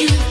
you.